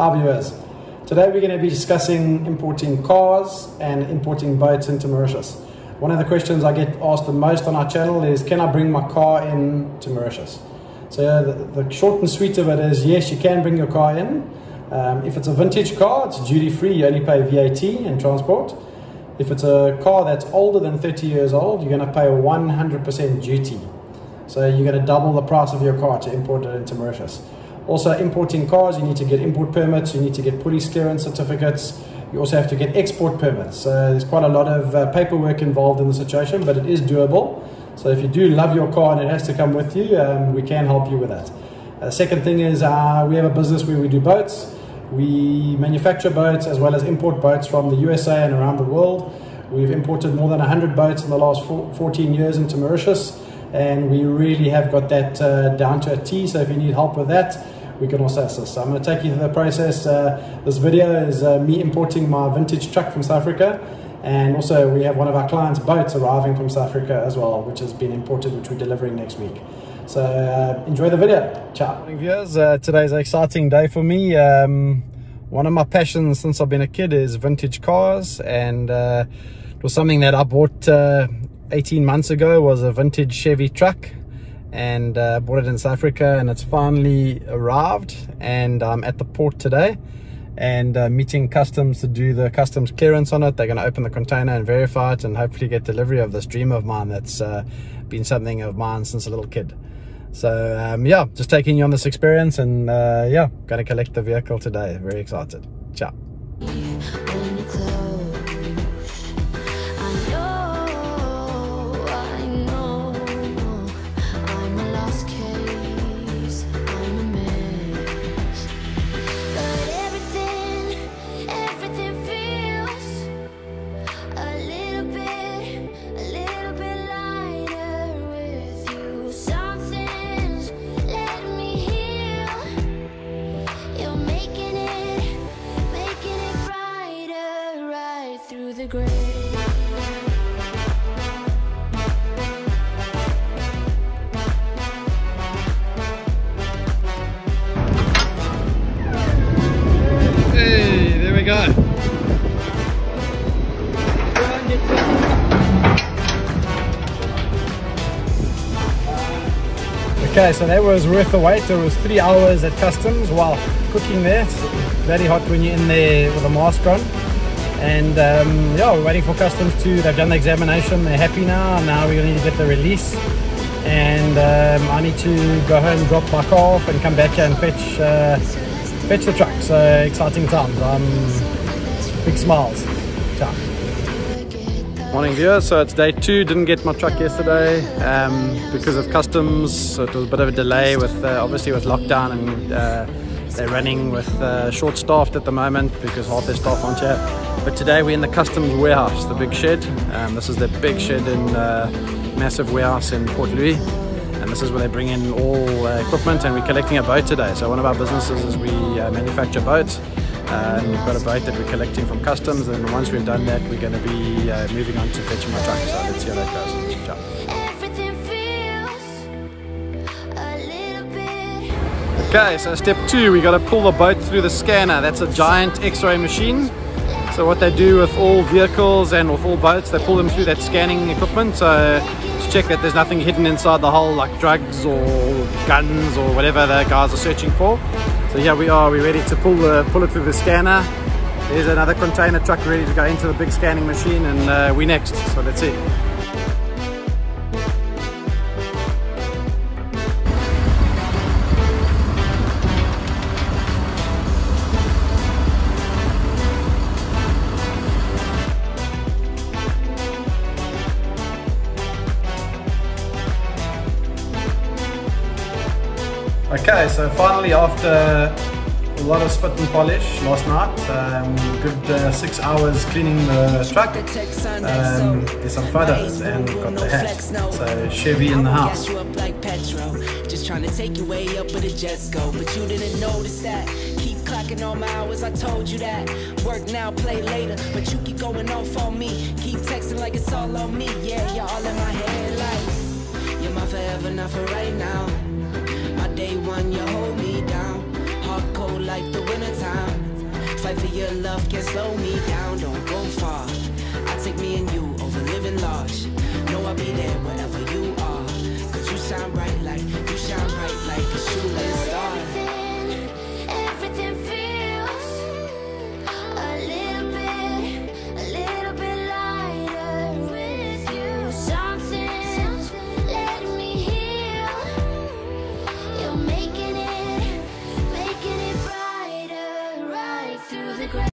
Hi viewers. Today we're going to be discussing importing cars and importing boats into Mauritius. One of the questions I get asked the most on our channel is can I bring my car in to Mauritius? So the, the short and sweet of it is yes, you can bring your car in. Um, if it's a vintage car, it's duty free, you only pay VAT and transport. If it's a car that's older than 30 years old, you're going to pay 100% duty. So you're going to double the price of your car to import it into Mauritius. Also, importing cars, you need to get import permits, you need to get police clearance certificates, you also have to get export permits. So there's quite a lot of uh, paperwork involved in the situation, but it is doable. So if you do love your car and it has to come with you, um, we can help you with that. Uh, second thing is uh, we have a business where we do boats. We manufacture boats as well as import boats from the USA and around the world. We've imported more than 100 boats in the last 14 years into Mauritius, and we really have got that uh, down to a T. So if you need help with that, we can also assist. So I'm going to take you through the process. Uh, this video is uh, me importing my vintage truck from South Africa. And also we have one of our clients' boats arriving from South Africa as well, which has been imported, which we're delivering next week. So uh, enjoy the video. Ciao. Morning viewers, uh, today's an exciting day for me. Um, one of my passions since I've been a kid is vintage cars and uh, it was something that I bought uh, 18 months ago was a vintage Chevy truck and uh, bought it in South Africa and it's finally arrived and I'm at the port today and uh, meeting customs to do the customs clearance on it. They're going to open the container and verify it and hopefully get delivery of this dream of mine that's uh, been something of mine since a little kid. So um, yeah, just taking you on this experience and uh, yeah, going to collect the vehicle today. Very excited. Ciao. Okay, so that was worth the wait. It was three hours at customs while cooking there. It's very hot when you're in there with a mask on and um, yeah we're waiting for customs to they've done the examination they're happy now now we need to get the release and um, I need to go home drop my car off and come back here and fetch uh, fetch the truck so exciting times um, big smiles Ciao. Morning viewers, so it's day two, didn't get my truck yesterday um, because of customs, so it was a bit of a delay with uh, obviously with lockdown and uh, they're running with uh, short staffed at the moment because half their staff aren't here. But today we're in the customs warehouse, the big shed. Um, this is the big shed in uh, massive warehouse in Port Louis. And this is where they bring in all uh, equipment and we're collecting a boat today. So one of our businesses is we uh, manufacture boats. Uh, and we've got a boat that we're collecting from customs and once we've done that we're going to be uh, moving on to fetching my truck. So let's see how that goes. Ciao. Okay, so step two, we got to pull the boat through the scanner. That's a giant x-ray machine. So what they do with all vehicles and with all boats, they pull them through that scanning equipment. So check that there's nothing hidden inside the hull like drugs or guns or whatever the guys are searching for. So here we are, we're ready to pull, the, pull it through the scanner. There's another container truck ready to go into the big scanning machine and uh, we next, so let's see. Okay, so finally after a lot of spit and polish last night, um, good uh, six hours cleaning the truck. Um, there's some photos and we've got the hat. So Chevy in the house. Just trying to take your way up, but it just go. But you didn't notice that. Keep clocking all my hours, I told you that. Work now, play later, but you keep going off on me. Keep texting like it's all on me. Yeah, you're all in my head like you're my forever, not for right now one, you hold me down. Hard cold like the wintertime. fight for your love, can't slow me down, don't go far. I take me and you over living large. Know I'll be there wherever you